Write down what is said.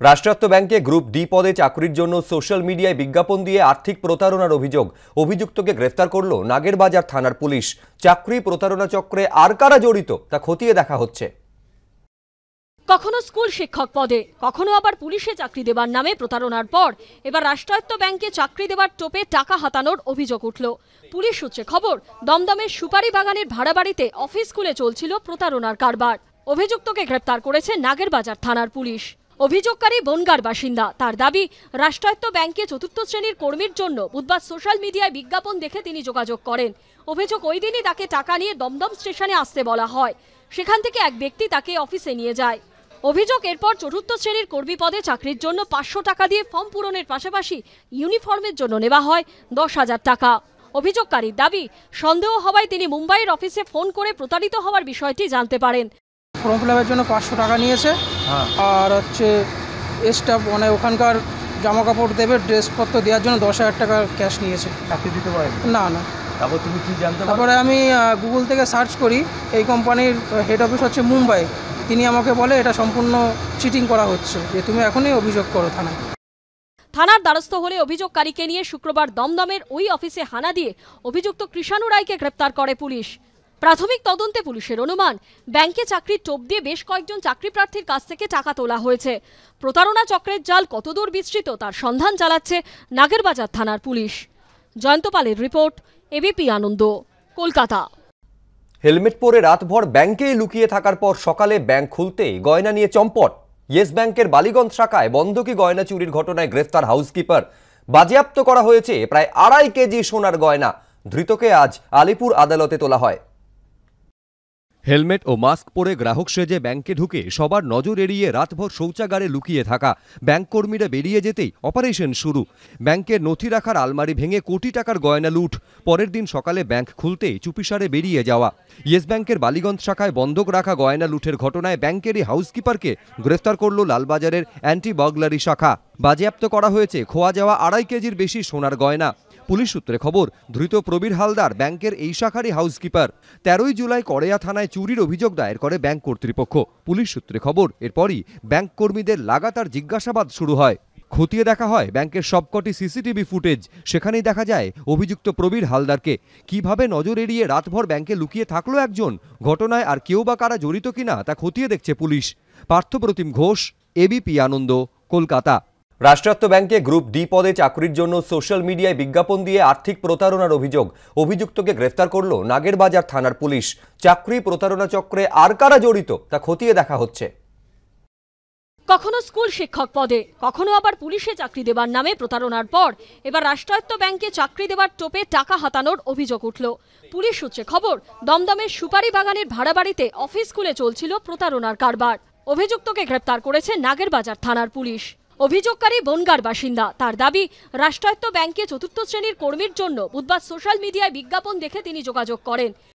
রাষ্ট্রায়ত্ত ব্যাংকে group D পদে চাকরির জন্য সোশ্যাল মিডিয়ায় বিজ্ঞাপন দিয়ে আর্থিক প্রতারণার অভিযোগ। অভিযুক্তকে গ্রেফতার করল নাগেরবাজার থানার পুলিশ। চাকরি প্রতারণা চক্রে আর কারা জড়িত, তা খতিয়ে দেখা হচ্ছে। কখনো স্কুল শিক্ষক পদে, কখনো আবার পুলিশে চাকরি দেবার নামে প্রতারণার পর, এবার রাষ্ট্রায়ত্ত ব্যাংকে চাকরি দেবার টোপে টাকা হাতানোর অভিযোগ উঠল। পুলিশ সূত্রে খবর, দমদমের সুপারি বাগানের ভাড়া বাড়িতে অফিস খুলে চলছিল প্রতারণার কারবার। অভিযুক্তকে গ্রেপ্তার করেছে নাগেরবাজার থানার পুলিশ। অভিযোগকারী বনগার বাসিন্দা। তার দাবি, রাষ্ট্রায়ত্ত ব্যাংকে চতুর্থ শ্রেণির কর্মীর জন্য বুধবার সোশ্যাল মিডিয়ায় বিজ্ঞাপন দেখে তিনি যোগাযোগ করেন। অভিযোগ ওই দিনই তাকে টাকা নিয়ে দমদম স্টেশনে আসতে বলা হয়। সেখান থেকে এক ব্যক্তি তাকে অফিসে নিয়ে যায়। অভিযোগ, এরপর চতুর্থ শ্রেণির কর্মী পদে চাকরির জন্য পাঁচশো টাকা দিয়ে ফর্ম পূরণের পাশাপাশি ইউনিফর্মের জন্য নেওয়া হয় দশ হাজার টাকা। অভিযোগকারীর দাবি, সন্দেহ হওয়ায় তিনি মুম্বাইয়ের অফিসে ফোন করে প্রতারিত হওয়ার বিষয়টি জানতে পারেন। ফর্ম ফিল আপের জন্য পাঁচশো টাকা নিয়েছে। আর হচ্ছে স্টাফ মানে ওখানকার জামা কাপড় দেবে ড্রেসপত্র দেওয়ার জন্য দশ হাজার টাকা ক্যাশ নিয়েছে। চাকরি দিতে পারেন না না। তারপর তুমি কি জানতে তারপরে আমি গুগল থেকে সার্চ করি এই কোম্পানির হেড অফিস হচ্ছে মুম্বাই। তিনি আমাকে বলে এটা সম্পূর্ণ চিটিং করা হচ্ছে যে তুমি এখনই অভিযোগ করো থানায়। থানার দ্বারস্থ হলে অভিযোগকারীকে নিয়ে শুক্রবার দমদমের ওই অফিসে হানা দিয়ে অভিযুক্ত কৃষাণু রায়কে গ্রেপ্তার করে পুলিশ। প্রাথমিক তদন্তে পুলিশের অনুমান, ব্যাংকে চাকরির টোপ দিয়ে বেশ কয়েকজন চাকরি প্রার্থীর কাছ থেকে টাকা তোলা হয়েছে। প্রতারণা চক্রের জাল কতদূর বিস্তৃত তার সন্ধান চালাচ্ছে নাগেরবাজার থানার পুলিশ। জয়ন্ত পালের রিপোর্ট, এবিপি আনন্দ, কলকাতা। হেলমেট পরে রাতভর ব্যাংকেই লুকিয়ে থাকার পর সকালে ব্যাংক খুলতেই গয়না নিয়ে চম্পট। ইয়েস ব্যাংকের বালিগঞ্জ শাখায় বন্ধকি গয়না চুরির ঘটনায় গ্রেফতার হাউসকিপার। বাজেয়াপ্ত করা হয়েছে প্রায় আড়াই কেজি সোনার গয়না। ধৃতকে আজ আলিপুর আদালতে তোলা হয়। হেলমেট ও মাস্ক পরে গ্রাহক সেজে ব্যাংকে ঢুকে সবার নজর এড়িয়ে রাতভর শৌচাগারে লুকিয়ে থাকা। ব্যাংক কর্মীরা বেরিয়ে যেতেই অপারেশন শুরু। ব্যাংকের নথি রাখার আলমারি ভেঙে কোটি টাকার গয়না লুট। পরের দিন সকালে ব্যাংক খুলতেই চুপিসারে বেরিয়ে যাওয়া। ইয়েস ব্যাংকের বালিগঞ্জ শাখায় বন্ধক রাখা গয়না লুটের ঘটনায় ব্যাংকেরই হাউসকিপারকে গ্রেফতার করল লালবাজারের অ্যান্টি বগলারি শাখা। বাজেয়াপ্ত করা হয়েছে, খোয়া যাওয়া আড়াই কেজির বেশি সোনার গয়না। পুলিশ সূত্রে খবর, ধৃত প্রবীর হালদার ব্যাংকের এই শাখারই হাউসকিপার তেরোই জুলাই করেয়া থানায় চুরির অভিযোগ দায়ের করে ব্যাংক কর্তৃপক্ষ। পুলিশ সূত্রে খবর, এরপরই ব্যাংক কর্মীদের লাগাতার জিজ্ঞাসাবাদ শুরু হয়। খতিয়ে দেখা হয় ব্যাংকের সবকটি সিসিটিভি ফুটেজ। সেখানেই দেখা যায়, অভিযুক্ত প্রবীর হালদারকে কীভাবে নজর এড়িয়ে রাতভর ব্যাংকে লুকিয়ে থাকল একজন? ঘটনায় আর কেউ বা কারা জড়িত কিনা তা খতিয়ে দেখছে পুলিশ। পার্থপ্রতিম ঘোষ এবিপি আনন্দ, কলকাতা। রাষ্ট্রায়ত্ত ব্যাংকে গ্রুপ ডি পদে চাকরির জন্য সোশ্যাল মিডিয়ায় বিজ্ঞাপন দিয়ে আর্থিক প্রতারণার অভিযোগ। অভিযুক্তকে গ্রেফতার করল নাগেরবাজার থানার পুলিশ। চাকরি প্রতারণা চক্রে আর কারা জড়িত, তা খতিয়ে দেখা হচ্ছে। কখনো স্কুল শিক্ষক পদে, কখনো আবার পুলিশে চাকরি দেবার নামে প্রতারণার পর, এবার রাষ্ট্রায়ত্ত ব্যাংকে চাকরি দেবার টোপে টাকা হাতানোর অভিযোগ উঠল। পুলিশ সূত্রে খবর, দমদমের সুপারি বাগানের ভাড়া বাড়িতে অফিস খুলে চলছিল প্রতারণার কারবার। অভিযুক্তকে গ্রেপ্তার করেছে নাগেরবাজার থানার পুলিশ। অভিযোগকারী বনগার বাসিন্দা। তার দাবি, রাষ্ট্রায়ত্ত ব্যাংকে চতুর্থ শ্রেণির কর্মীর জন্য বুধবার সোশ্যাল মিডিয়ায় বিজ্ঞাপন দেখে তিনি যোগাযোগ করেন।